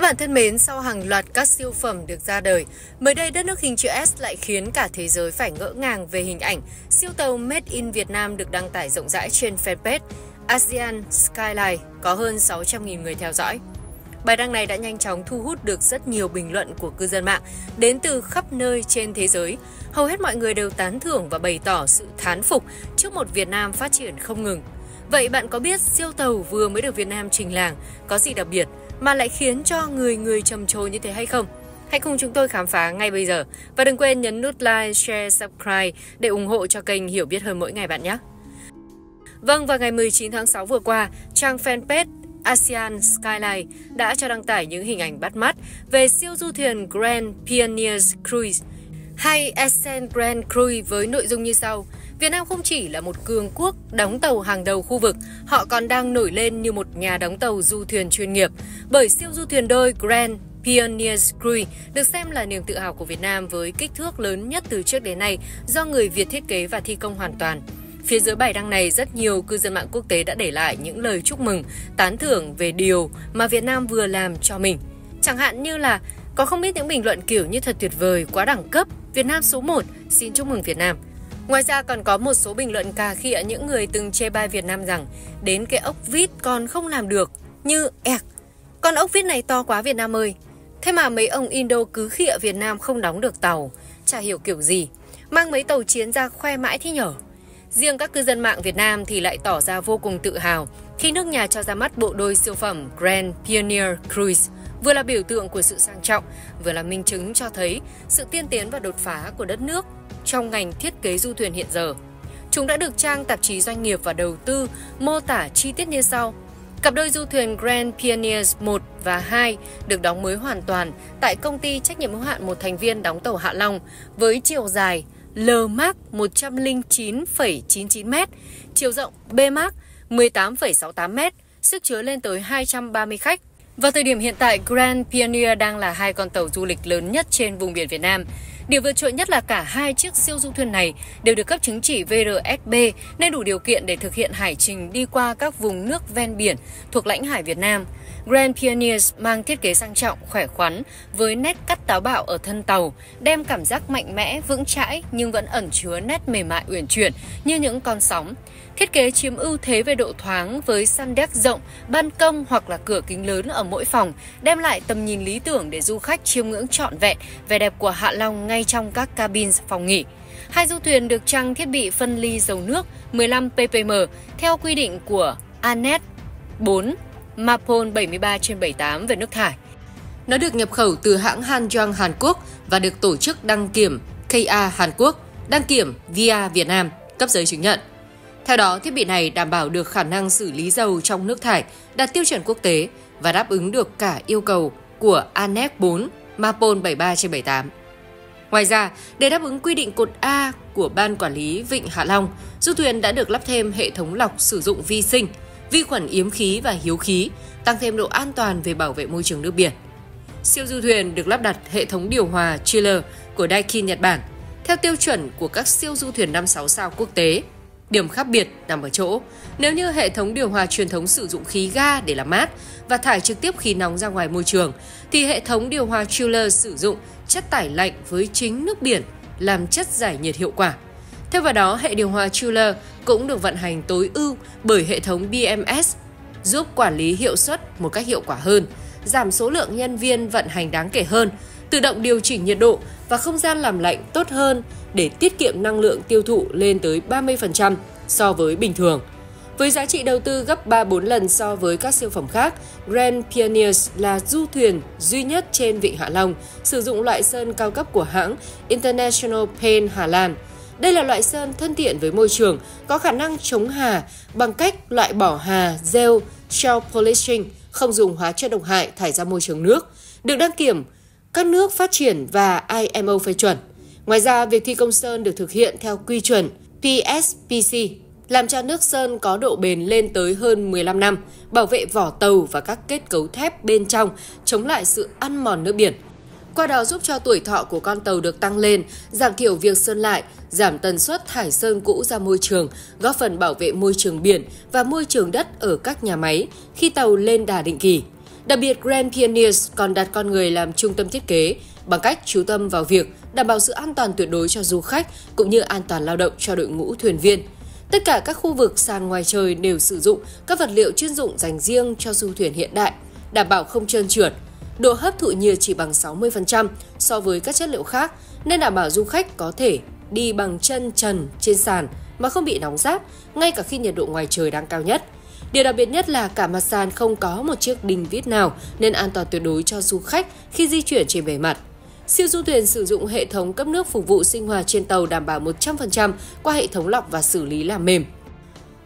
Các bạn thân mến, sau hàng loạt các siêu phẩm được ra đời, mới đây đất nước hình chữ S lại khiến cả thế giới phải ngỡ ngàng về hình ảnh siêu tàu Made in Việt Nam được đăng tải rộng rãi trên fanpage ASEAN Skyline có hơn 600.000 người theo dõi. Bài đăng này đã nhanh chóng thu hút được rất nhiều bình luận của cư dân mạng đến từ khắp nơi trên thế giới. Hầu hết mọi người đều tán thưởng và bày tỏ sự thán phục trước một Việt Nam phát triển không ngừng. Vậy bạn có biết siêu tàu vừa mới được Việt Nam trình làng có gì đặc biệt mà lại khiến cho người người trầm trồ như thế hay không? Hãy cùng chúng tôi khám phá ngay bây giờ. Và đừng quên nhấn nút like, share, subscribe để ủng hộ cho kênh Hiểu Biết Hơn mỗi ngày bạn nhé. Vâng, vào ngày 19 tháng 6 vừa qua, trang fanpage ASEAN Skyline đã cho đăng tải những hình ảnh bắt mắt về siêu du thuyền Grand Pioneers Cruise hay Ascent Grand Cruise với nội dung như sau. Việt Nam không chỉ là một cường quốc đóng tàu hàng đầu khu vực, họ còn đang nổi lên như một nhà đóng tàu du thuyền chuyên nghiệp. Bởi siêu du thuyền đôi Grand Pioneers Cruise được xem là niềm tự hào của Việt Nam với kích thước lớn nhất từ trước đến nay do người Việt thiết kế và thi công hoàn toàn. Phía dưới bài đăng này, rất nhiều cư dân mạng quốc tế đã để lại những lời chúc mừng, tán thưởng về điều mà Việt Nam vừa làm cho mình. Chẳng hạn như là có không biết những bình luận kiểu như thật tuyệt vời, quá đẳng cấp, Việt Nam số 1, xin chúc mừng Việt Nam. Ngoài ra còn có một số bình luận cà khịa những người từng chê bai Việt Nam rằng đến cái ốc vít còn không làm được, như ẹc. Con ốc vít này to quá Việt Nam ơi. Thế mà mấy ông Indo cứ khịa Việt Nam không đóng được tàu, chả hiểu kiểu gì. Mang mấy tàu chiến ra khoe mãi thế nhở. Riêng các cư dân mạng Việt Nam thì lại tỏ ra vô cùng tự hào khi nước nhà cho ra mắt bộ đôi siêu phẩm Grand Pioneer Cruise, vừa là biểu tượng của sự sang trọng, vừa là minh chứng cho thấy sự tiên tiến và đột phá của đất nước trong ngành thiết kế du thuyền hiện giờ. Chúng đã được trang tạp chí doanh nghiệp và đầu tư mô tả chi tiết như sau. Cặp đôi du thuyền Grand Pioneers 1 và 2 được đóng mới hoàn toàn tại công ty trách nhiệm hữu hạn một thành viên đóng tàu Hạ Long với chiều dài L Mark 109,99m, chiều rộng B Mark 18,68m, sức chứa lên tới 230 khách. Vào thời điểm hiện tại, Grand Pioneer đang là hai con tàu du lịch lớn nhất trên vùng biển Việt Nam. Điều vượt trội nhất là cả hai chiếc siêu du thuyền này đều được cấp chứng chỉ VRSB nên đủ điều kiện để thực hiện hải trình đi qua các vùng nước ven biển thuộc lãnh hải Việt Nam. Grand Pioneers mang thiết kế sang trọng, khỏe khoắn với nét cắt táo bạo ở thân tàu, đem cảm giác mạnh mẽ, vững chãi nhưng vẫn ẩn chứa nét mềm mại uyển chuyển như những con sóng. Thiết kế chiếm ưu thế về độ thoáng với săn deck rộng, ban công hoặc là cửa kính lớn ở mỗi phòng, đem lại tầm nhìn lý tưởng để du khách chiêm ngưỡng trọn vẹn vẻ đẹp của Hạ Long ngay trong các cabin phòng nghỉ. Hai du thuyền được trang thiết bị phân ly dầu nước 15 ppm theo quy định của ANET 4 Mapol 73 trên 78 về nước thải. Nó được nhập khẩu từ hãng Hanjong Hàn Quốc và được tổ chức đăng kiểm KA Hàn Quốc, đăng kiểm VIA Việt Nam, cấp giấy chứng nhận. Theo đó, thiết bị này đảm bảo được khả năng xử lý dầu trong nước thải đạt tiêu chuẩn quốc tế và đáp ứng được cả yêu cầu của ANEC 4 Mapol 73 trên 78. Ngoài ra, để đáp ứng quy định cột A của Ban Quản lý Vịnh Hạ Long, du thuyền đã được lắp thêm hệ thống lọc sử dụng vi sinh, vi khuẩn yếm khí và hiếu khí, tăng thêm độ an toàn về bảo vệ môi trường nước biển. Siêu du thuyền được lắp đặt hệ thống điều hòa chiller của Daikin Nhật Bản, theo tiêu chuẩn của các siêu du thuyền 5-6 sao quốc tế. Điểm khác biệt nằm ở chỗ, nếu như hệ thống điều hòa truyền thống sử dụng khí ga để làm mát và thải trực tiếp khí nóng ra ngoài môi trường, thì hệ thống điều hòa chiller sử dụng chất tải lạnh với chính nước biển làm chất giải nhiệt hiệu quả. Thêm vào đó, hệ điều hòa chiller cũng được vận hành tối ưu bởi hệ thống BMS, giúp quản lý hiệu suất một cách hiệu quả hơn, giảm số lượng nhân viên vận hành đáng kể hơn, tự động điều chỉnh nhiệt độ và không gian làm lạnh tốt hơn để tiết kiệm năng lượng tiêu thụ lên tới 30% so với bình thường. Với giá trị đầu tư gấp 3-4 lần so với các siêu phẩm khác, Grand Pioneers là du thuyền duy nhất trên Vịnh Hạ Long sử dụng loại sơn cao cấp của hãng International Paint Hà Lan. Đây là loại sơn thân thiện với môi trường, có khả năng chống hà bằng cách loại bỏ hà, gel, shell polishing, không dùng hóa chất độc hại thải ra môi trường nước, được đăng kiểm các nước phát triển và IMO phê chuẩn. Ngoài ra, việc thi công sơn được thực hiện theo quy chuẩn PSPC, làm cho nước sơn có độ bền lên tới hơn 15 năm, bảo vệ vỏ tàu và các kết cấu thép bên trong, chống lại sự ăn mòn nước biển. Qua đó giúp cho tuổi thọ của con tàu được tăng lên, giảm thiểu việc sơn lại, giảm tần suất thải sơn cũ ra môi trường, góp phần bảo vệ môi trường biển và môi trường đất ở các nhà máy khi tàu lên đà định kỳ. Đặc biệt, Grand Pioneers còn đặt con người làm trung tâm thiết kế bằng cách chú tâm vào việc đảm bảo sự an toàn tuyệt đối cho du khách cũng như an toàn lao động cho đội ngũ thuyền viên. Tất cả các khu vực sàn ngoài trời đều sử dụng các vật liệu chuyên dụng dành riêng cho du thuyền hiện đại, đảm bảo không trơn trượt. Độ hấp thụ nhiệt chỉ bằng 60% so với các chất liệu khác, nên đảm bảo du khách có thể đi bằng chân trần trên sàn mà không bị nóng rát, ngay cả khi nhiệt độ ngoài trời đang cao nhất. Điều đặc biệt nhất là cả mặt sàn không có một chiếc đinh vít nào nên an toàn tuyệt đối cho du khách khi di chuyển trên bề mặt. Siêu du thuyền sử dụng hệ thống cấp nước phục vụ sinh hoạt trên tàu đảm bảo 100% qua hệ thống lọc và xử lý làm mềm.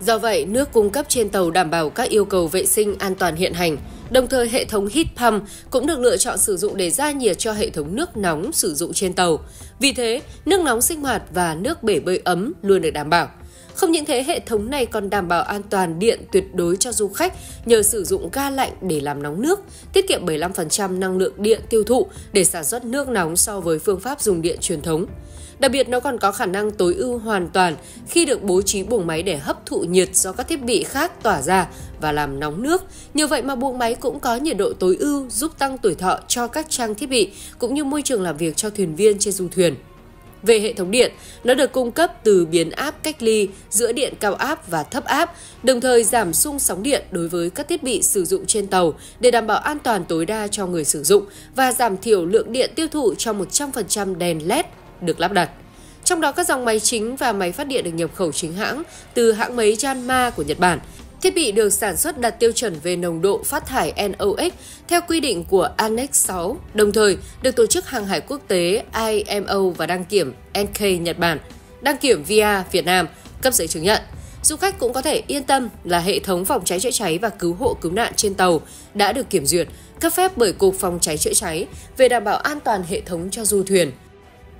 Do vậy, nước cung cấp trên tàu đảm bảo các yêu cầu vệ sinh an toàn hiện hành. Đồng thời, hệ thống heat pump cũng được lựa chọn sử dụng để gia nhiệt cho hệ thống nước nóng sử dụng trên tàu. Vì thế, nước nóng sinh hoạt và nước bể bơi ấm luôn được đảm bảo. Không những thế, hệ thống này còn đảm bảo an toàn điện tuyệt đối cho du khách nhờ sử dụng ga lạnh để làm nóng nước, tiết kiệm 75% năng lượng điện tiêu thụ để sản xuất nước nóng so với phương pháp dùng điện truyền thống. Đặc biệt nó còn có khả năng tối ưu hoàn toàn khi được bố trí buồng máy để hấp thụ nhiệt do các thiết bị khác tỏa ra và làm nóng nước. Như vậy mà buồng máy cũng có nhiệt độ tối ưu giúp tăng tuổi thọ cho các trang thiết bị cũng như môi trường làm việc cho thuyền viên trên du thuyền. Về hệ thống điện, nó được cung cấp từ biến áp cách ly giữa điện cao áp và thấp áp, đồng thời giảm xung sóng điện đối với các thiết bị sử dụng trên tàu để đảm bảo an toàn tối đa cho người sử dụng và giảm thiểu lượng điện tiêu thụ cho 100% đèn LED được lắp đặt. Trong đó các dòng máy chính và máy phát điện được nhập khẩu chính hãng từ hãng máy Janma của Nhật Bản. Thiết bị được sản xuất đạt tiêu chuẩn về nồng độ phát thải NOx theo quy định của Annex 6, đồng thời được Tổ chức Hàng hải Quốc tế IMO và đăng kiểm NK Nhật Bản, đăng kiểm VIA Việt Nam cấp giấy chứng nhận. Du khách cũng có thể yên tâm là hệ thống phòng cháy chữa cháy và cứu hộ cứu nạn trên tàu đã được kiểm duyệt, cấp phép bởi Cục Phòng cháy chữa cháy về đảm bảo an toàn hệ thống cho du thuyền.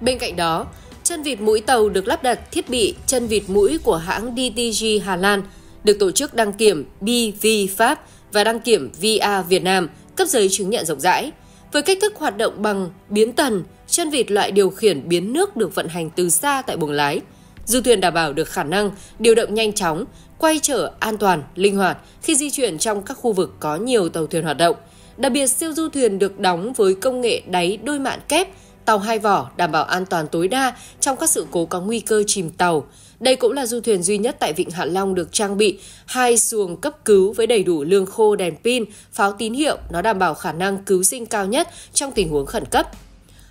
Bên cạnh đó, chân vịt mũi tàu được lắp đặt thiết bị chân vịt mũi của hãng DTG Hà Lan, được tổ chức đăng kiểm BV Pháp và đăng kiểm VA Việt Nam cấp giấy chứng nhận rộng rãi. Với cách thức hoạt động bằng biến tần, chân vịt loại điều khiển biến nước được vận hành từ xa tại buồng lái. Du thuyền đảm bảo được khả năng điều động nhanh chóng, quay trở an toàn, linh hoạt khi di chuyển trong các khu vực có nhiều tàu thuyền hoạt động. Đặc biệt siêu du thuyền được đóng với công nghệ đáy đôi mạn kép tàu hai vỏ đảm bảo an toàn tối đa trong các sự cố có nguy cơ chìm tàu. Đây cũng là du thuyền duy nhất tại Vịnh Hạ Long được trang bị hai xuồng cấp cứu với đầy đủ lương khô đèn pin, pháo tín hiệu, nó đảm bảo khả năng cứu sinh cao nhất trong tình huống khẩn cấp.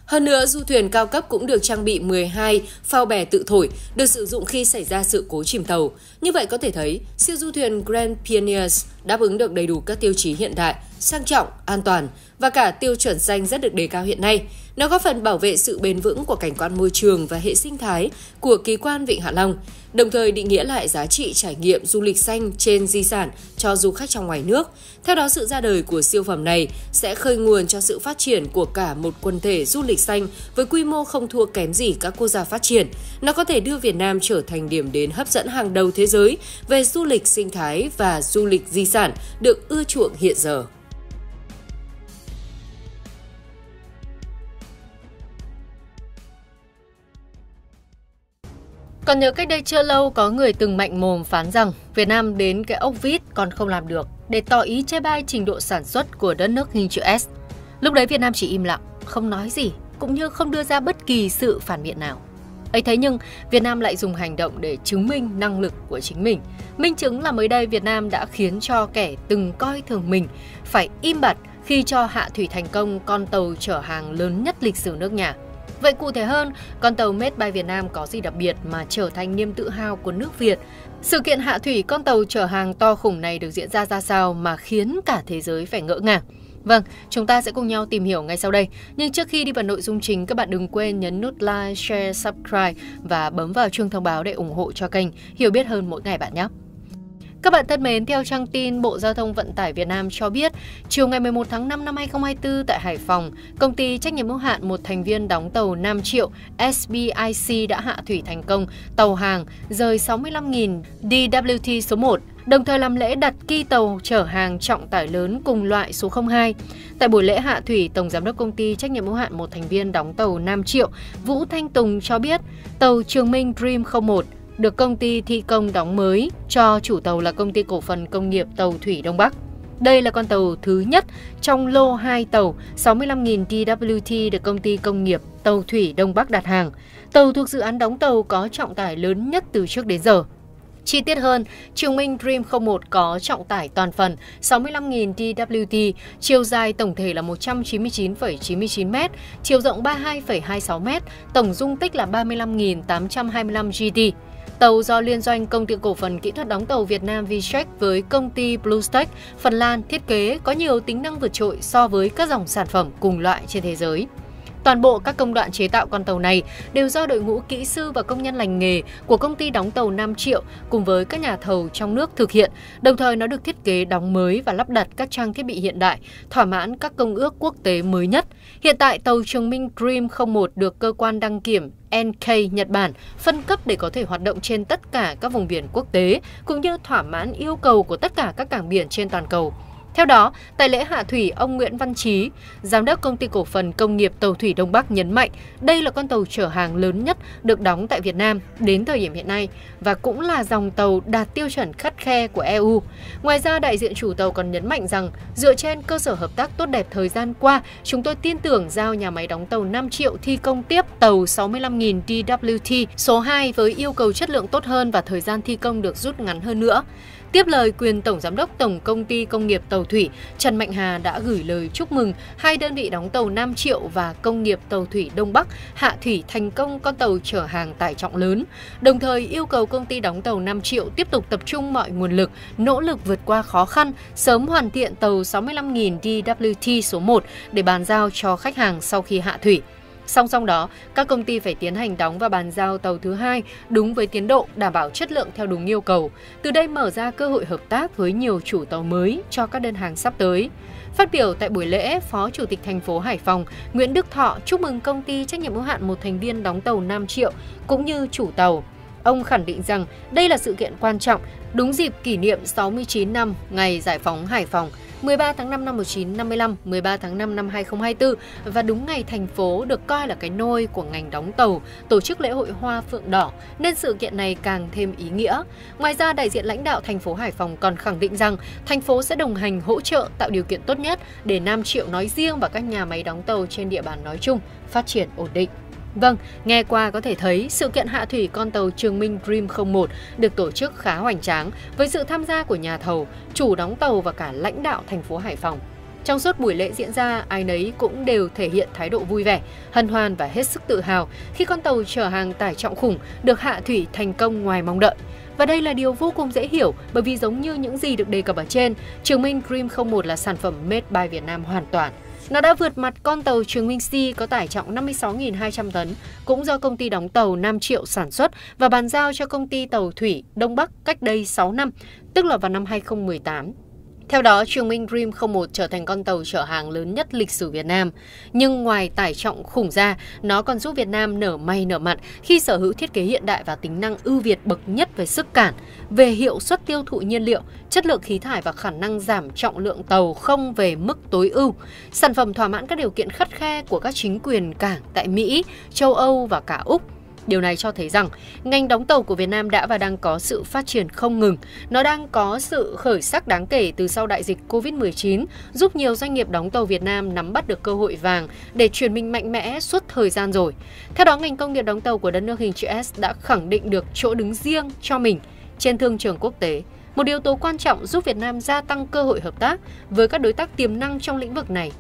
Hơn nữa, du thuyền cao cấp cũng được trang bị 12 phao bè tự thổi, được sử dụng khi xảy ra sự cố chìm tàu. Như vậy có thể thấy, siêu du thuyền Grand Pioneers đáp ứng được đầy đủ các tiêu chí hiện đại, sang trọng, an toàn và cả tiêu chuẩn xanh rất được đề cao hiện nay. Nó góp phần bảo vệ sự bền vững của cảnh quan môi trường và hệ sinh thái của kỳ quan Vịnh Hạ Long, đồng thời định nghĩa lại giá trị trải nghiệm du lịch xanh trên di sản cho du khách trong ngoài nước. Theo đó, sự ra đời của siêu phẩm này sẽ khơi nguồn cho sự phát triển của cả một quần thể du lịch xanh với quy mô không thua kém gì các quốc gia phát triển. Nó có thể đưa Việt Nam trở thành điểm đến hấp dẫn hàng đầu thế giới về du lịch sinh thái và du lịch di sản được ưa chuộng hiện giờ. Còn nhớ cách đây chưa lâu có người từng mạnh mồm phán rằng Việt Nam đến cái ốc vít còn không làm được để tỏ ý chê bai trình độ sản xuất của đất nước hình chữ S. Lúc đấy Việt Nam chỉ im lặng, không nói gì, cũng như không đưa ra bất kỳ sự phản biện nào. ấy thế nhưng Việt Nam lại dùng hành động để chứng minh năng lực của chính mình. Minh chứng là mới đây Việt Nam đã khiến cho kẻ từng coi thường mình phải im bặt khi cho hạ thủy thành công con tàu chở hàng lớn nhất lịch sử nước nhà. Vậy cụ thể hơn, con tàu Made by Việt Nam có gì đặc biệt mà trở thành niềm tự hào của nước Việt? Sự kiện hạ thủy con tàu chở hàng to khủng này được diễn ra ra sao mà khiến cả thế giới phải ngỡ ngàng? Vâng, chúng ta sẽ cùng nhau tìm hiểu ngay sau đây. Nhưng trước khi đi vào nội dung chính, các bạn đừng quên nhấn nút like, share, subscribe và bấm vào chuông thông báo để ủng hộ cho kênh hiểu biết hơn mỗi ngày bạn nhé. Các bạn thân mến, theo trang tin Bộ Giao thông Vận tải Việt Nam cho biết, chiều ngày 11 tháng 5 năm 2024 tại Hải Phòng, công ty trách nhiệm hữu hạn một thành viên đóng tàu Nam triệu SBIC đã hạ thủy thành công tàu hàng rời 65.000 DWT số 1 đồng thời làm lễ đặt ki tàu chở hàng trọng tải lớn cùng loại số 02. Tại buổi lễ hạ thủy, Tổng Giám đốc Công ty trách nhiệm hữu hạn một thành viên đóng tàu Nam triệu Vũ Thanh Tùng cho biết tàu Trường Minh Dream 01 được công ty thi công đóng mới cho chủ tàu là công ty cổ phần công nghiệp tàu thủy Đông Bắc. Đây là con tàu thứ nhất trong lô 2 tàu 65.000 DWT được công ty công nghiệp tàu thủy Đông Bắc đặt hàng. Tàu thuộc dự án đóng tàu có trọng tải lớn nhất từ trước đến giờ. Chi tiết hơn, Trường Minh Dream 01 có trọng tải toàn phần 65.000 DWT, chiều dài tổng thể là 199,99 m, chiều rộng 32,26 m, tổng dung tích là 35.825 GT. Tàu do liên doanh công ty cổ phần kỹ thuật đóng tàu Việt Nam Vcheck với công ty BlueStack Phần Lan thiết kế có nhiều tính năng vượt trội so với các dòng sản phẩm cùng loại trên thế giới. Toàn bộ các công đoạn chế tạo con tàu này đều do đội ngũ kỹ sư và công nhân lành nghề của công ty đóng tàu Nam Triệu cùng với các nhà thầu trong nước thực hiện, đồng thời nó được thiết kế đóng mới và lắp đặt các trang thiết bị hiện đại, thỏa mãn các công ước quốc tế mới nhất. Hiện tại tàu Trường Minh Dream 01 được cơ quan đăng kiểm NK Nhật Bản phân cấp để có thể hoạt động trên tất cả các vùng biển quốc tế cũng như thỏa mãn yêu cầu của tất cả các cảng biển trên toàn cầu. Theo đó, tại lễ hạ thủy, ông Nguyễn Văn Trí, giám đốc công ty cổ phần công nghiệp tàu thủy Đông Bắc nhấn mạnh đây là con tàu chở hàng lớn nhất được đóng tại Việt Nam đến thời điểm hiện nay và cũng là dòng tàu đạt tiêu chuẩn khắt khe của EU. Ngoài ra, đại diện chủ tàu còn nhấn mạnh rằng dựa trên cơ sở hợp tác tốt đẹp thời gian qua, chúng tôi tin tưởng giao nhà máy đóng tàu 5 triệu thi công tiếp tàu 65.000 DWT số 2 với yêu cầu chất lượng tốt hơn và thời gian thi công được rút ngắn hơn nữa. Tiếp lời quyền Tổng Giám đốc Tổng Công ty Công nghiệp Tàu Thủy, Trần Mạnh Hà đã gửi lời chúc mừng hai đơn vị đóng tàu Nam Triệu và Công nghiệp Tàu Thủy Đông Bắc hạ thủy thành công con tàu chở hàng tải trọng lớn, đồng thời yêu cầu công ty đóng tàu Nam Triệu tiếp tục tập trung mọi nguồn lực, nỗ lực vượt qua khó khăn, sớm hoàn thiện tàu 65.000 DWT số 1 để bàn giao cho khách hàng sau khi hạ thủy. Song song đó, các công ty phải tiến hành đóng và bàn giao tàu thứ hai đúng với tiến độ, đảm bảo chất lượng theo đúng yêu cầu. Từ đây mở ra cơ hội hợp tác với nhiều chủ tàu mới cho các đơn hàng sắp tới. Phát biểu tại buổi lễ, Phó Chủ tịch thành phố Hải Phòng Nguyễn Đức Thọ chúc mừng công ty trách nhiệm hữu hạn một thành viên đóng tàu Nam Triệu cũng như chủ tàu. Ông khẳng định rằng đây là sự kiện quan trọng, đúng dịp kỷ niệm 69 năm ngày giải phóng Hải Phòng 13 tháng 5 năm 1955, 13 tháng 5 năm 2024 và đúng ngày thành phố được coi là cái nôi của ngành đóng tàu, tổ chức lễ hội Hoa Phượng Đỏ nên sự kiện này càng thêm ý nghĩa. Ngoài ra, đại diện lãnh đạo thành phố Hải Phòng còn khẳng định rằng thành phố sẽ đồng hành hỗ trợ tạo điều kiện tốt nhất để Nam Triệu nói riêng và các nhà máy đóng tàu trên địa bàn nói chung phát triển ổn định. Vâng, nghe qua có thể thấy sự kiện hạ thủy con tàu Trường Minh Dream 01 được tổ chức khá hoành tráng với sự tham gia của nhà thầu, chủ đóng tàu và cả lãnh đạo thành phố Hải Phòng. Trong suốt buổi lễ diễn ra, ai nấy cũng đều thể hiện thái độ vui vẻ, hân hoan và hết sức tự hào khi con tàu chở hàng tải trọng khủng được hạ thủy thành công ngoài mong đợi. Và đây là điều vô cùng dễ hiểu bởi vì giống như những gì được đề cập ở trên, Trường Minh Dream 01 là sản phẩm made by Việt Nam hoàn toàn. Nó đã vượt mặt con tàu Trường Minh Si có tải trọng 56.200 tấn, cũng do công ty đóng tàu Nam Triệu sản xuất và bàn giao cho công ty tàu thủy Đông Bắc cách đây 6 năm, tức là vào năm 2018. Theo đó, Trường Minh Dream 01 trở thành con tàu chở hàng lớn nhất lịch sử Việt Nam. Nhưng ngoài tải trọng khủng ra, nó còn giúp Việt Nam nở may nở mặt khi sở hữu thiết kế hiện đại và tính năng ưu việt bậc nhất về sức cản, về hiệu suất tiêu thụ nhiên liệu, chất lượng khí thải và khả năng giảm trọng lượng tàu không về mức tối ưu. Sản phẩm thỏa mãn các điều kiện khắt khe của các chính quyền cảng tại Mỹ, châu Âu và cả Úc Điều này cho thấy rằng ngành đóng tàu của Việt Nam đã và đang có sự phát triển không ngừng. Nó đang có sự khởi sắc đáng kể từ sau đại dịch Covid-19, giúp nhiều doanh nghiệp đóng tàu Việt Nam nắm bắt được cơ hội vàng để chuyển mình mạnh mẽ suốt thời gian rồi. Theo đó, ngành công nghiệp đóng tàu của đất nước hình chữ S đã khẳng định được chỗ đứng riêng cho mình trên thương trường quốc tế. Một yếu tố quan trọng giúp Việt Nam gia tăng cơ hội hợp tác với các đối tác tiềm năng trong lĩnh vực này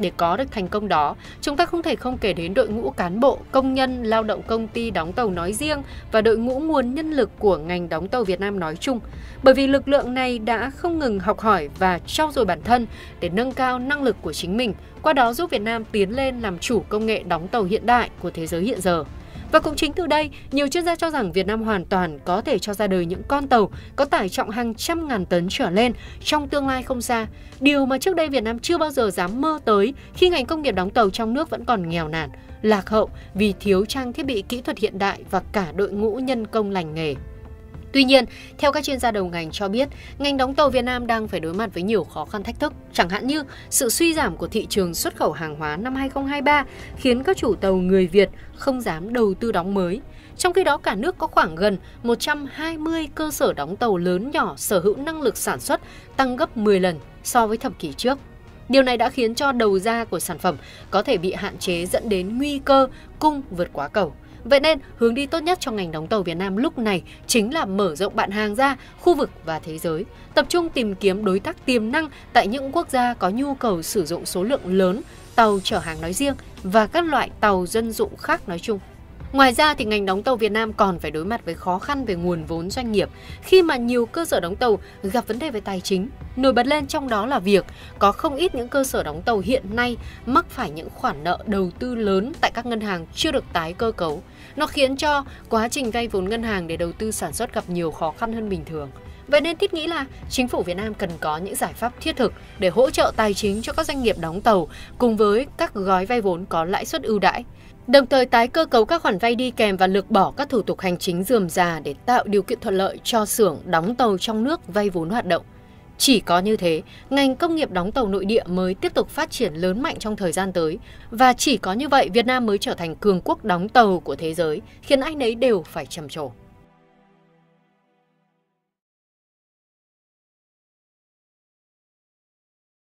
để có được thành công đó, chúng ta không thể không kể đến đội ngũ cán bộ, công nhân, lao động công ty đóng tàu nói riêng và đội ngũ nguồn nhân lực của ngành đóng tàu Việt Nam nói chung. Bởi vì lực lượng này đã không ngừng học hỏi và trau dồi bản thân để nâng cao năng lực của chính mình, qua đó giúp Việt Nam tiến lên làm chủ công nghệ đóng tàu hiện đại của thế giới hiện giờ. Và cũng chính từ đây, nhiều chuyên gia cho rằng Việt Nam hoàn toàn có thể cho ra đời những con tàu có tải trọng hàng trăm ngàn tấn trở lên trong tương lai không xa. Điều mà trước đây Việt Nam chưa bao giờ dám mơ tới khi ngành công nghiệp đóng tàu trong nước vẫn còn nghèo nàn, lạc hậu vì thiếu trang thiết bị kỹ thuật hiện đại và cả đội ngũ nhân công lành nghề. Tuy nhiên, theo các chuyên gia đầu ngành cho biết, ngành đóng tàu Việt Nam đang phải đối mặt với nhiều khó khăn thách thức, chẳng hạn như sự suy giảm của thị trường xuất khẩu hàng hóa năm 2023 khiến các chủ tàu người Việt không dám đầu tư đóng mới. Trong khi đó, cả nước có khoảng gần 120 cơ sở đóng tàu lớn nhỏ sở hữu năng lực sản xuất tăng gấp 10 lần so với thập kỷ trước. Điều này đã khiến cho đầu ra của sản phẩm có thể bị hạn chế dẫn đến nguy cơ cung vượt quá cầu. Vậy nên, hướng đi tốt nhất cho ngành đóng tàu Việt Nam lúc này chính là mở rộng bạn hàng ra khu vực và thế giới, tập trung tìm kiếm đối tác tiềm năng tại những quốc gia có nhu cầu sử dụng số lượng lớn tàu chở hàng nói riêng và các loại tàu dân dụng khác nói chung. Ngoài ra thì ngành đóng tàu Việt Nam còn phải đối mặt với khó khăn về nguồn vốn doanh nghiệp khi mà nhiều cơ sở đóng tàu gặp vấn đề về tài chính. Nổi bật lên trong đó là việc có không ít những cơ sở đóng tàu hiện nay mắc phải những khoản nợ đầu tư lớn tại các ngân hàng chưa được tái cơ cấu. Nó khiến cho quá trình vay vốn ngân hàng để đầu tư sản xuất gặp nhiều khó khăn hơn bình thường. Vậy nên thiết nghĩ là chính phủ Việt Nam cần có những giải pháp thiết thực để hỗ trợ tài chính cho các doanh nghiệp đóng tàu cùng với các gói vay vốn có lãi suất ưu đãi đồng thời tái cơ cấu các khoản vay đi kèm và lược bỏ các thủ tục hành chính dườm già để tạo điều kiện thuận lợi cho xưởng đóng tàu trong nước vay vốn hoạt động. Chỉ có như thế, ngành công nghiệp đóng tàu nội địa mới tiếp tục phát triển lớn mạnh trong thời gian tới. Và chỉ có như vậy, Việt Nam mới trở thành cường quốc đóng tàu của thế giới, khiến ai nấy đều phải trầm trồ.